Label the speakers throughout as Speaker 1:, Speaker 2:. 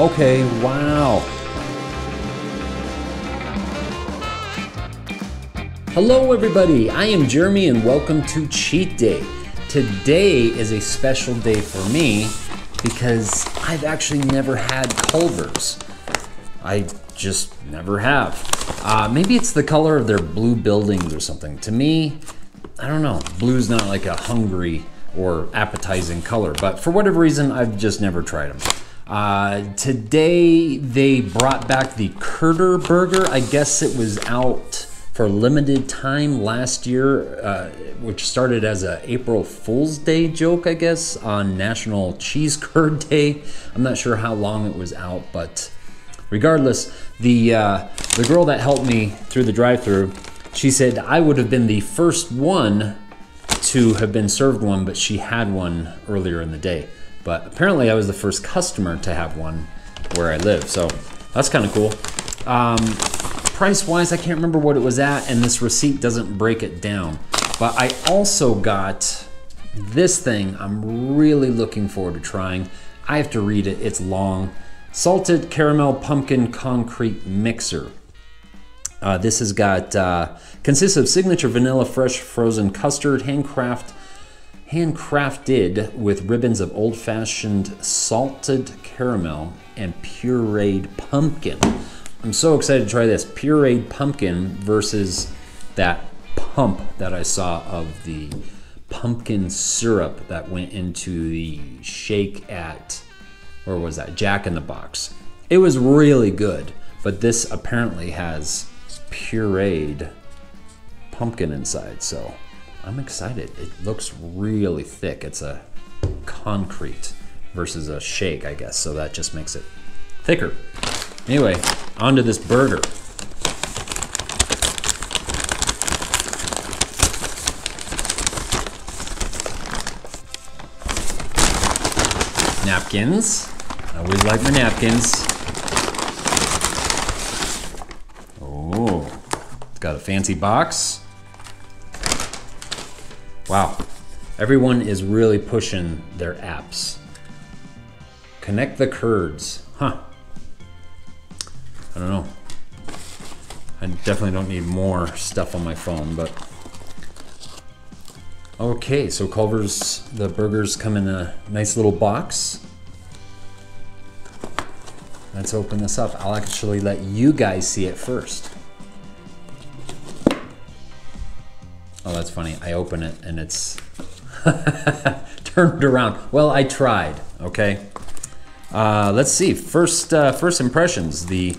Speaker 1: okay, wow. Hello, everybody. I am Jeremy, and welcome to Cheat Day. Today is a special day for me because I've actually never had Culver's. I just never have. Uh, maybe it's the color of their blue buildings or something. To me, I don't know. Blue's not like a hungry or appetizing color, but for whatever reason, I've just never tried them. Uh, today they brought back the Curderburger. I guess it was out for limited time last year, uh, which started as a April Fool's Day joke, I guess, on National Cheese Curd Day. I'm not sure how long it was out, but regardless, the uh, the girl that helped me through the drive-through, she said I would have been the first one to have been served one, but she had one earlier in the day. But apparently, I was the first customer to have one where I live, so that's kind of cool. Um, price wise, I can't remember what it was at, and this receipt doesn't break it down. But I also got this thing I'm really looking forward to trying. I have to read it, it's long. Salted Caramel Pumpkin Concrete Mixer. Uh, this has got uh, consists of signature vanilla fresh frozen custard, handcraft, handcrafted with ribbons of old-fashioned salted caramel and pureed pumpkin. I'm so excited to try this pureed pumpkin versus that pump that I saw of the pumpkin syrup that went into the shake at, or was that Jack in the Box? It was really good, but this apparently has pureed pumpkin inside, so I'm excited. It looks really thick. It's a concrete versus a shake, I guess, so that just makes it thicker. Anyway, onto this burger. Napkins. I always like my napkins. Oh, it's got a fancy box. Wow, everyone is really pushing their apps. Connect the curds. Huh. I don't know. I definitely don't need more stuff on my phone, but. Okay, so Culver's, the burgers come in a nice little box. Let's open this up. I'll actually let you guys see it first. That's funny. I open it and it's turned around. Well, I tried, okay? Uh, let's see. First, uh, first impressions. The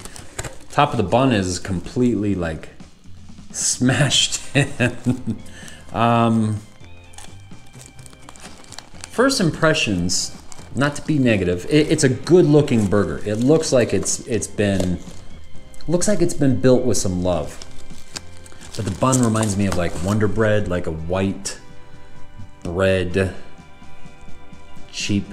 Speaker 1: top of the bun is completely like smashed in. um, first impressions, not to be negative, it, it's a good looking burger. It looks like it's it's been looks like it's been built with some love. But the bun reminds me of like Wonder Bread, like a white bread cheap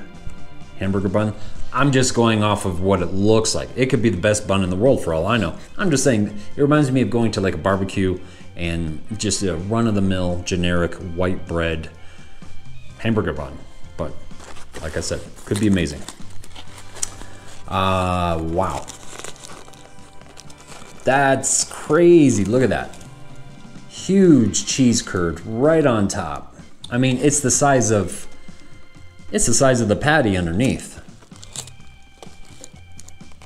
Speaker 1: hamburger bun. I'm just going off of what it looks like. It could be the best bun in the world for all I know. I'm just saying it reminds me of going to like a barbecue and just a run of the mill generic white bread hamburger bun. But like I said, could be amazing. Uh, wow. That's crazy. Look at that. Huge cheese curd right on top. I mean, it's the size of it's the size of the patty underneath.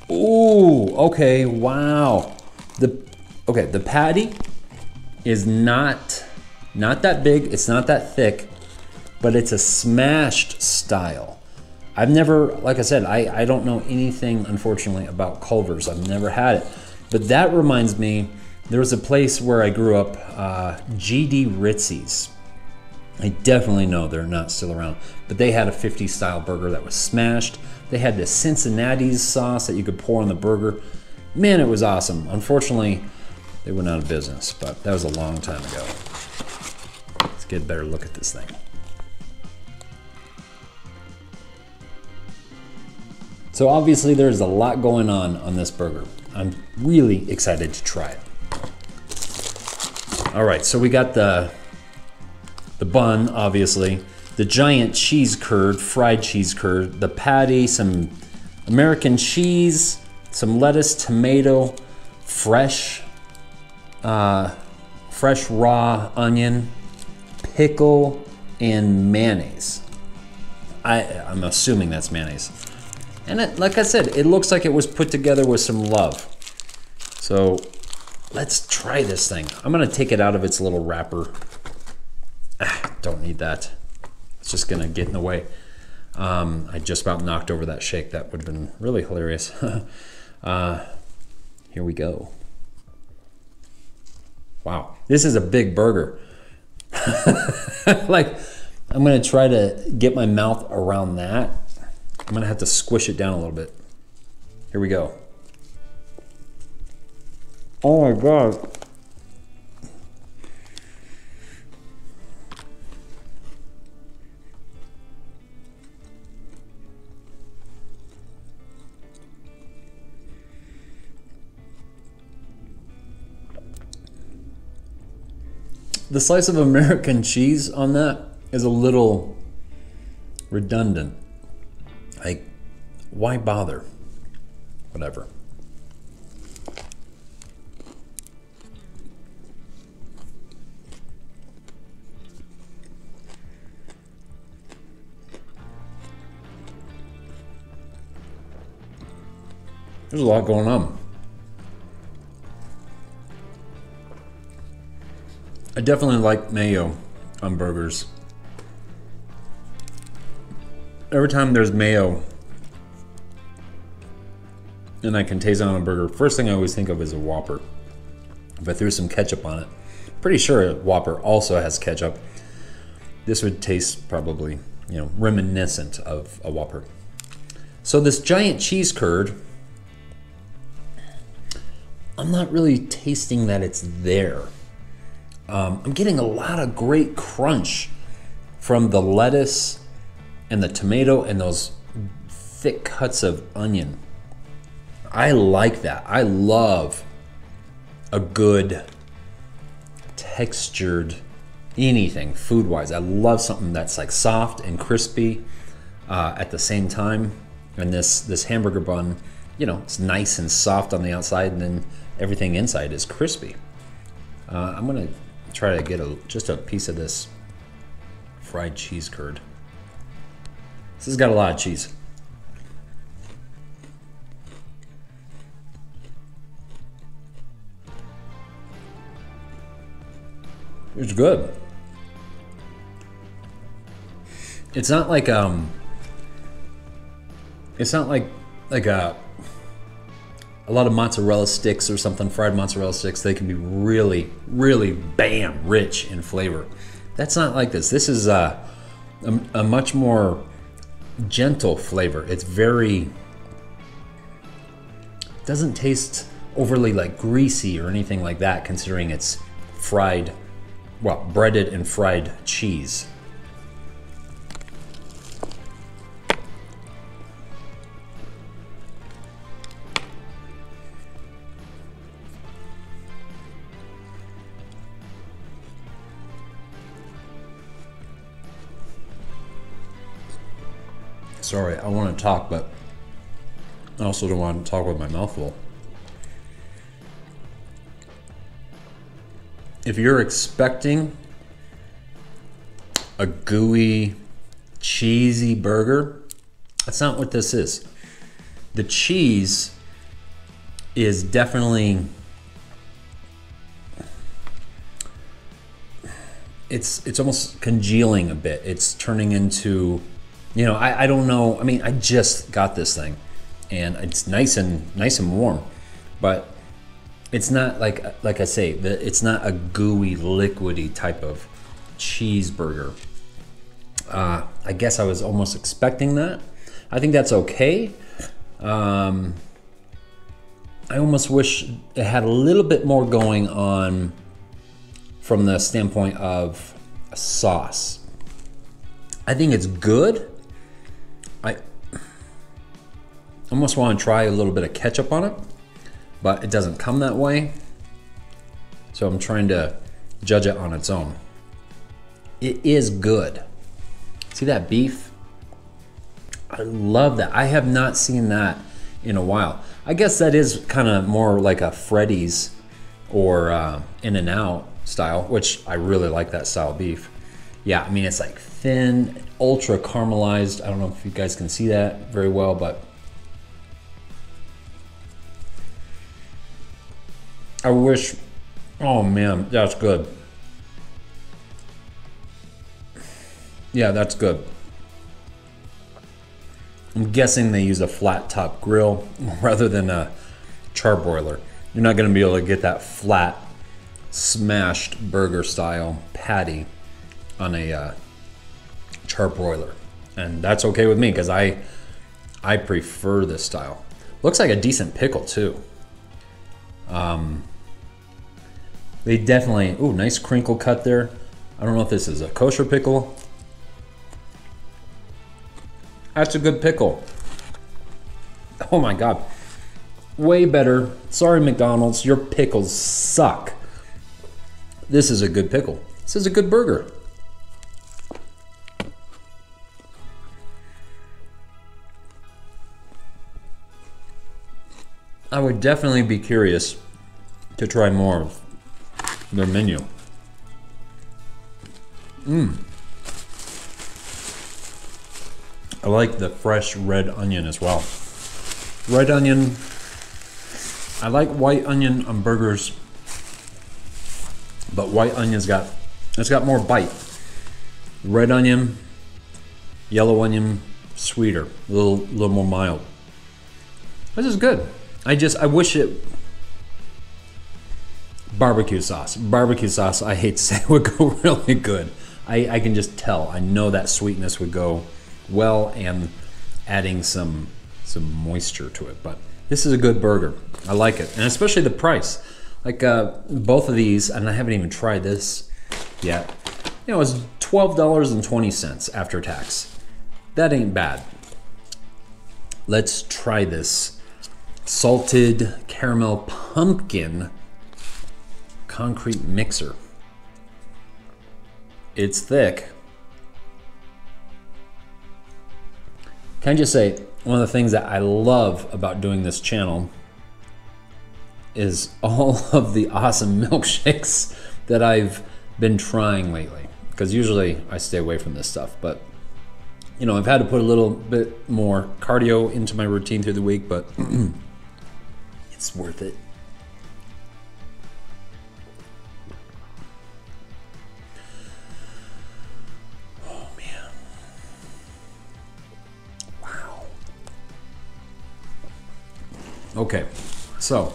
Speaker 1: Ooh, okay, wow. The okay, the patty is not not that big, it's not that thick, but it's a smashed style. I've never, like I said, I, I don't know anything, unfortunately, about Culver's. I've never had it. But that reminds me, there was a place where I grew up, uh, GD Ritzy's. I definitely know they're not still around, but they had a 50 style burger that was smashed. They had the Cincinnati's sauce that you could pour on the burger. Man, it was awesome. Unfortunately, they went out of business, but that was a long time ago. Let's get a better look at this thing. So obviously there's a lot going on on this burger. I'm really excited to try it. All right, so we got the the bun, obviously, the giant cheese curd, fried cheese curd, the patty, some American cheese, some lettuce, tomato, fresh, uh, fresh raw onion, pickle, and mayonnaise. I, I'm assuming that's mayonnaise. And it, like I said, it looks like it was put together with some love. So let's try this thing. I'm gonna take it out of its little wrapper. Ah, don't need that. It's just gonna get in the way. Um, I just about knocked over that shake. That would have been really hilarious. uh, here we go. Wow, this is a big burger. like, I'm gonna try to get my mouth around that. I'm gonna have to squish it down a little bit. Here we go. Oh my God. the slice of American cheese on that is a little redundant. Like, why bother? Whatever. There's a lot going on. I definitely like mayo on burgers. Every time there's mayo and I can taste it on a burger, first thing I always think of is a Whopper. If I threw some ketchup on it, pretty sure a Whopper also has ketchup. This would taste probably, you know, reminiscent of a Whopper. So this giant cheese curd, I'm not really tasting that it's there. Um, I'm getting a lot of great crunch from the lettuce and the tomato and those thick cuts of onion. I like that. I love a good textured anything food wise. I love something that's like soft and crispy uh, at the same time. And this this hamburger bun, you know, it's nice and soft on the outside, and then everything inside is crispy. Uh, I'm gonna try to get a just a piece of this fried cheese curd. This has got a lot of cheese. It's good. It's not like um it's not like like a a lot of mozzarella sticks or something, fried mozzarella sticks, they can be really, really bam, rich in flavor. That's not like this. This is a, a, a much more gentle flavor. It's very, doesn't taste overly like greasy or anything like that, considering it's fried, well, breaded and fried cheese. Sorry, I want to talk, but I also don't want to talk with my mouth full. If you're expecting a gooey, cheesy burger, that's not what this is. The cheese is definitely it's it's almost congealing a bit. It's turning into you know, I, I don't know. I mean, I just got this thing, and it's nice and nice and warm, but it's not like like I say, it's not a gooey, liquidy type of cheeseburger. Uh, I guess I was almost expecting that. I think that's okay. Um, I almost wish it had a little bit more going on from the standpoint of sauce. I think it's good. I almost want to try a little bit of ketchup on it, but it doesn't come that way. So I'm trying to judge it on its own. It is good. See that beef? I love that. I have not seen that in a while. I guess that is kind of more like a Freddy's or uh, In and Out style, which I really like that style of beef. Yeah, I mean, it's like thin, ultra caramelized. I don't know if you guys can see that very well, but I wish, oh man, that's good. Yeah, that's good. I'm guessing they use a flat top grill rather than a charbroiler. You're not gonna be able to get that flat, smashed burger style patty on a uh, charbroiler. And that's okay with me because I, I prefer this style. Looks like a decent pickle too. Um, they definitely, ooh, nice crinkle cut there. I don't know if this is a kosher pickle. That's a good pickle. Oh my God. Way better. Sorry, McDonald's, your pickles suck. This is a good pickle. This is a good burger. I would definitely be curious to try more of their menu. Mmm. I like the fresh red onion as well. Red onion. I like white onion on burgers, but white onion's got it's got more bite. Red onion, yellow onion, sweeter, a little little more mild. This is good. I just I wish it barbecue sauce. Barbecue sauce, I hate to say, would go really good. I, I can just tell. I know that sweetness would go well and adding some some moisture to it. But this is a good burger. I like it, and especially the price. Like uh, both of these, and I haven't even tried this yet. You know, it's twelve dollars and twenty cents after tax. That ain't bad. Let's try this salted caramel pumpkin concrete mixer. It's thick. Can I just say, one of the things that I love about doing this channel is all of the awesome milkshakes that I've been trying lately. Because usually I stay away from this stuff, but you know, I've had to put a little bit more cardio into my routine through the week, but it's worth it. Oh man. Wow. Okay, so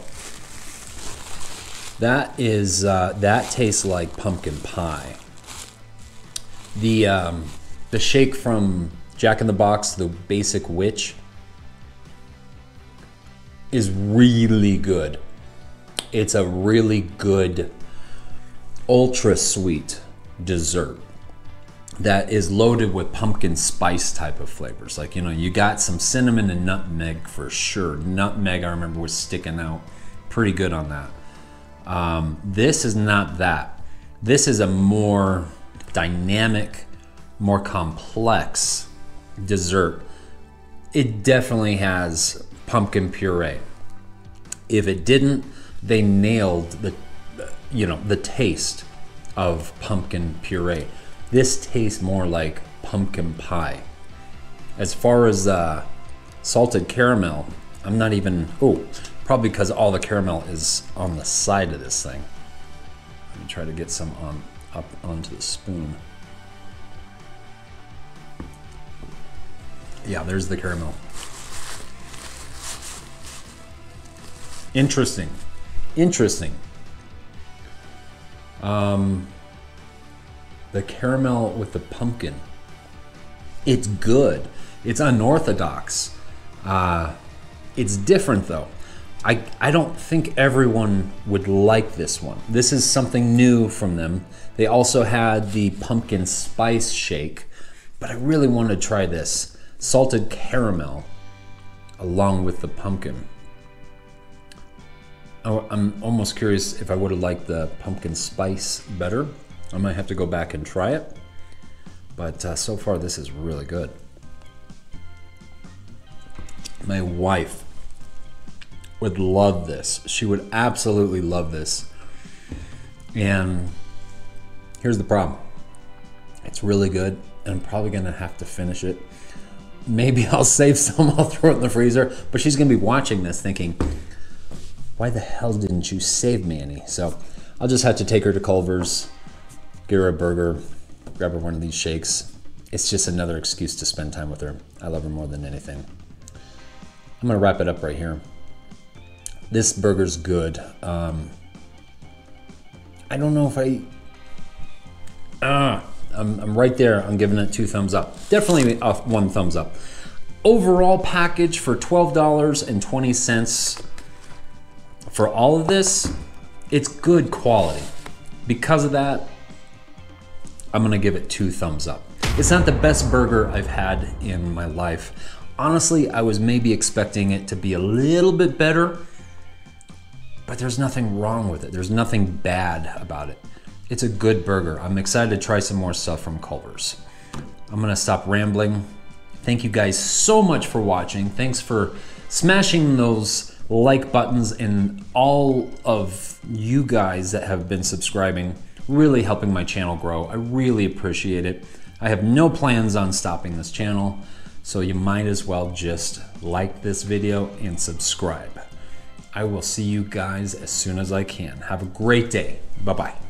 Speaker 1: that is uh, that tastes like pumpkin pie. The um, the shake from Jack in the Box, the basic witch, is really good. It's a really good ultra sweet dessert that is loaded with pumpkin spice type of flavors. Like, you know, you got some cinnamon and nutmeg for sure. Nutmeg, I remember, was sticking out pretty good on that. Um, this is not that. This is a more dynamic, more complex dessert. It definitely has pumpkin puree. If it didn't, they nailed the, you know, the taste of pumpkin puree this tastes more like pumpkin pie. As far as uh, salted caramel, I'm not even, oh, probably because all the caramel is on the side of this thing. Let me try to get some on up onto the spoon. Yeah, there's the caramel. Interesting. Interesting. Um, the caramel with the pumpkin. It's good. It's unorthodox. Uh, it's different though. I, I don't think everyone would like this one. This is something new from them. They also had the pumpkin spice shake, but I really want to try this salted caramel along with the pumpkin. Oh, I'm almost curious if I would have liked the pumpkin spice better. I might have to go back and try it. But uh, so far, this is really good. My wife would love this. She would absolutely love this. And here's the problem it's really good, and I'm probably gonna have to finish it. Maybe I'll save some, I'll throw it in the freezer, but she's gonna be watching this thinking, why the hell didn't you save Manny? So I'll just have to take her to Culver's, get her a burger, grab her one of these shakes. It's just another excuse to spend time with her. I love her more than anything. I'm gonna wrap it up right here. This burger's good. Um, I don't know if I. Ah, I'm, I'm right there. I'm giving it two thumbs up. Definitely one thumbs up. Overall package for $12.20 for all of this, it's good quality. Because of that, I'm gonna give it two thumbs up. It's not the best burger I've had in my life. Honestly, I was maybe expecting it to be a little bit better, but there's nothing wrong with it. There's nothing bad about it. It's a good burger. I'm excited to try some more stuff from Culver's. I'm gonna stop rambling. Thank you guys so much for watching. Thanks for smashing those like buttons and all of you guys that have been subscribing, really helping my channel grow. I really appreciate it. I have no plans on stopping this channel, so you might as well just like this video and subscribe. I will see you guys as soon as I can. Have a great day. Bye-bye.